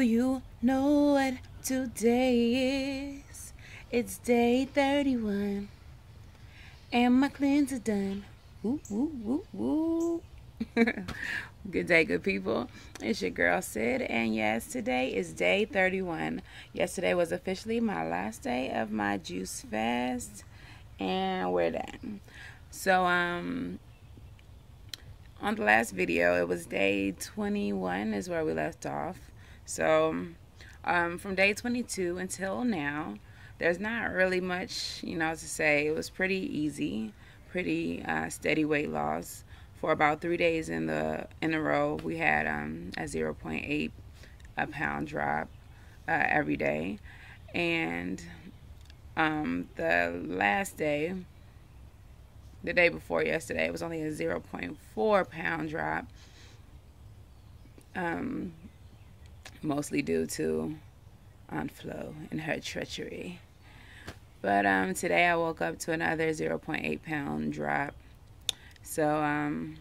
You know what today is? It's day 31. And my cleanse is done. Woo, woo, woo, woo. good day, good people. It's your girl Sid, and yes, today is day 31. Yesterday was officially my last day of my juice fast, and we're done. So, um, on the last video, it was day 21 is where we left off. So, um, from day 22 until now, there's not really much, you know, to say. It was pretty easy, pretty uh, steady weight loss. For about three days in the in a row, we had um, a 0.8 a pound drop uh, every day, and um, the last day the day before yesterday. It was only a 0.4 pound drop. Um, mostly due to Aunt Flo and her treachery. But um, today I woke up to another 0.8 pound drop. So um,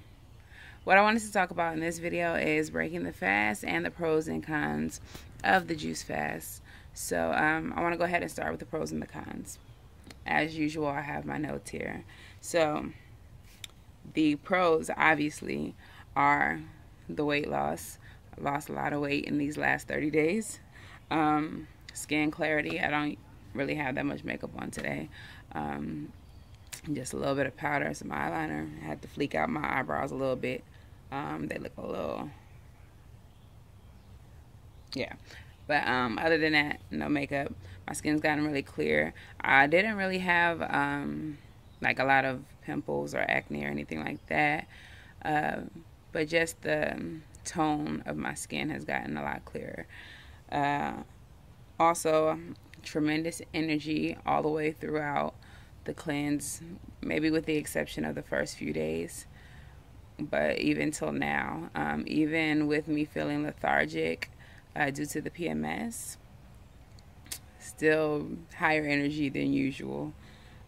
what I wanted to talk about in this video is breaking the fast and the pros and cons of the juice fast. So um, I want to go ahead and start with the pros and the cons. As usual, I have my notes here. So the pros obviously are the weight loss. Lost a lot of weight in these last 30 days. Um, skin clarity, I don't really have that much makeup on today. Um, just a little bit of powder, some eyeliner. I had to fleek out my eyebrows a little bit. Um, they look a little, yeah. But um, other than that, no makeup. My skin's gotten really clear. I didn't really have um, like a lot of pimples or acne or anything like that. Uh, but just the tone of my skin has gotten a lot clearer. Uh, also, tremendous energy all the way throughout the cleanse, maybe with the exception of the first few days. But even till now, um, even with me feeling lethargic uh, due to the PMS, still higher energy than usual.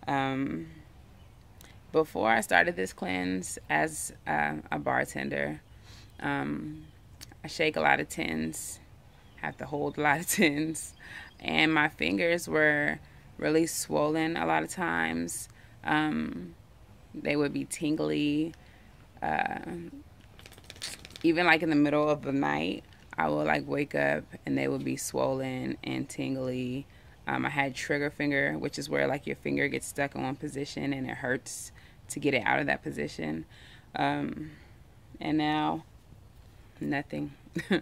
Um, before I started this cleanse as uh, a bartender, um, I shake a lot of tins, have to hold a lot of tins, and my fingers were really swollen a lot of times. Um, they would be tingly. Uh, even like in the middle of the night, I would like wake up and they would be swollen and tingly. Um, I had trigger finger, which is where like your finger gets stuck in one position and it hurts to get it out of that position. Um, and now, nothing.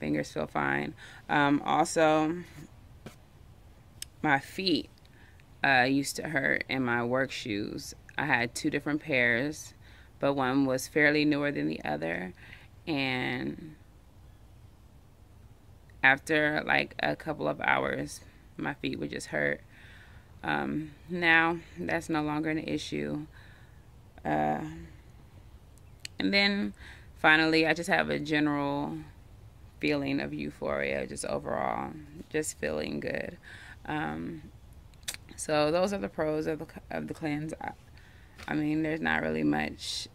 Fingers feel fine. Um, also, my feet uh, used to hurt in my work shoes. I had two different pairs, but one was fairly newer than the other. And after like a couple of hours, my feet would just hurt. Um, now that's no longer an issue. Uh, and then finally, I just have a general feeling of euphoria, just overall, just feeling good. Um, so those are the pros of the of the cleanse. I, I mean, there's not really much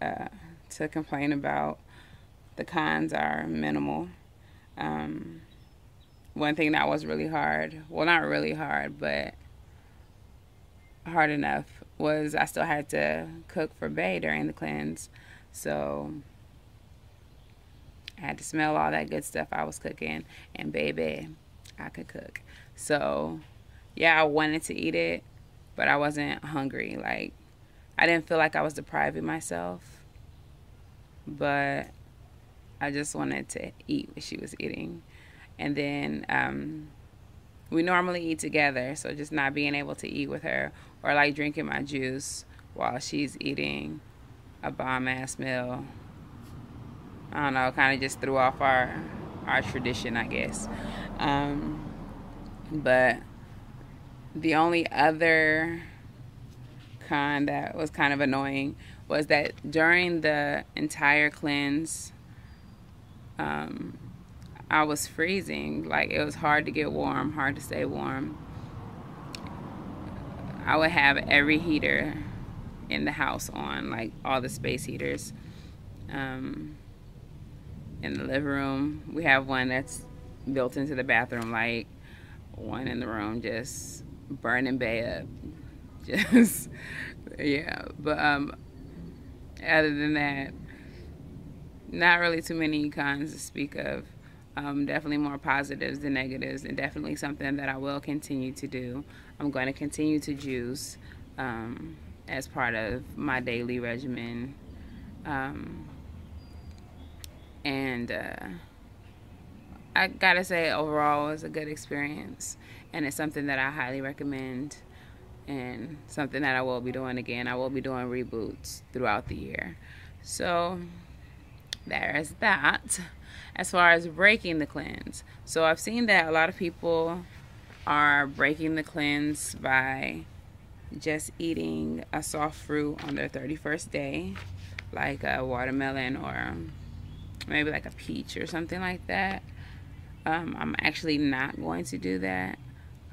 uh, to complain about. The cons are minimal. Um, one thing that was really hard, well, not really hard, but hard enough, was I still had to cook for Bay during the cleanse. So I had to smell all that good stuff I was cooking. And baby, I could cook. So yeah, I wanted to eat it, but I wasn't hungry. Like, I didn't feel like I was depriving myself. But I just wanted to eat what she was eating. And then um, we normally eat together, so just not being able to eat with her or like drinking my juice while she's eating a bomb ass meal. I don't know, kind of just threw off our our tradition, I guess. Um, but the only other con that was kind of annoying was that during the entire cleanse, um, I was freezing. Like it was hard to get warm, hard to stay warm. I would have every heater in the house on, like all the space heaters. Um, in the living room, we have one that's built into the bathroom light. One in the room just burning bay up. Just yeah. But um other than that, not really too many cons to speak of. Um, definitely more positives than negatives, and definitely something that I will continue to do. I'm going to continue to juice um, as part of my daily regimen. Um, and uh, I gotta say, overall, it was a good experience, and it's something that I highly recommend, and something that I will be doing again. I will be doing reboots throughout the year. So, there's that. As far as breaking the cleanse, so I've seen that a lot of people are breaking the cleanse by just eating a soft fruit on their 31st day, like a watermelon or maybe like a peach or something like that. Um, I'm actually not going to do that.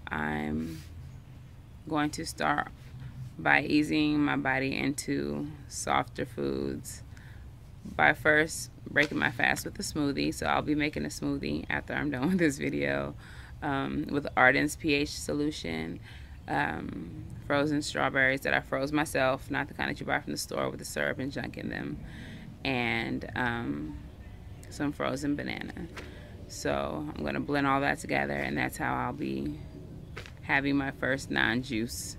I'm going to start by easing my body into softer foods by first breaking my fast with a smoothie. So I'll be making a smoothie after I'm done with this video um, with Arden's pH solution, um, frozen strawberries that I froze myself, not the kind that you buy from the store with the syrup and junk in them, and um, some frozen banana. So I'm going to blend all that together, and that's how I'll be having my first non-juice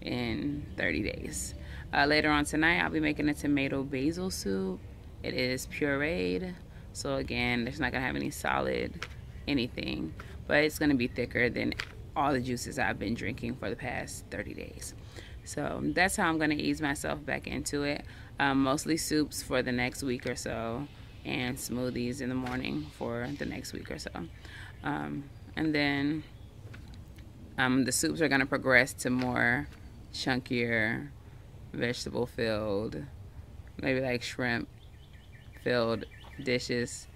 in 30 days. Uh, later on tonight, I'll be making a tomato basil soup. It is pureed, so again, it's not going to have any solid anything but it's going to be thicker than all the juices I've been drinking for the past 30 days. So that's how I'm going to ease myself back into it. Um, mostly soups for the next week or so and smoothies in the morning for the next week or so. Um, and then um, the soups are going to progress to more chunkier, vegetable filled, maybe like shrimp filled dishes.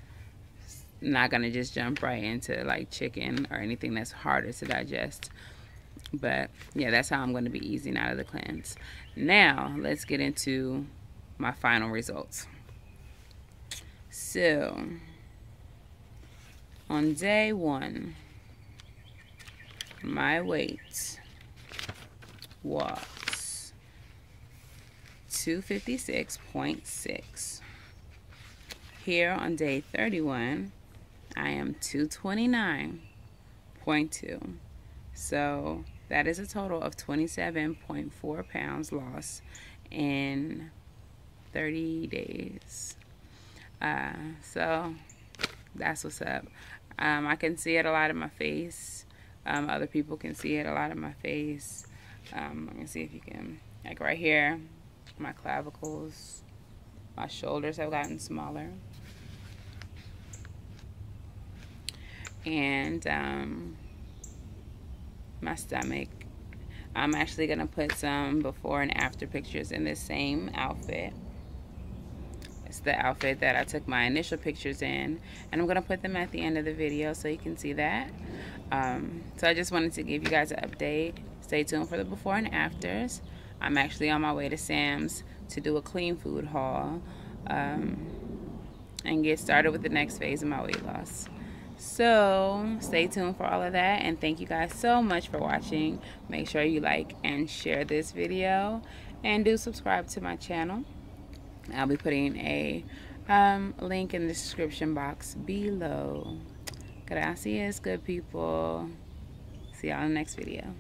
Not gonna just jump right into like chicken or anything that's harder to digest. But yeah that's how I'm going to be easing out of the cleanse. Now let's get into my final results so on day one my weight was 256.6 here on day 31 I am 229.2. So that is a total of 27.4 pounds lost in 30 days. Uh, so that's what's up. Um, I can see it a lot in my face. Um, other people can see it a lot in my face. Um, let me see if you can, like right here, my clavicles, my shoulders have gotten smaller. and um, my stomach. I'm actually going to put some before and after pictures in this same outfit. The outfit that I took my initial pictures in. And I'm to put them at the end of the video so you can see that. Um, so I just wanted to give you guys an update. Stay tuned for the before and afters. I'm actually on my way to Sam's to do a clean food haul um, and get started with the next phase of my weight loss. So stay tuned for all of that and thank you guys so much for watching. Make sure you like and share this video and do subscribe to my channel. I'll be putting a um, link in the description box below. Gracias, good people. See y'all in the next video.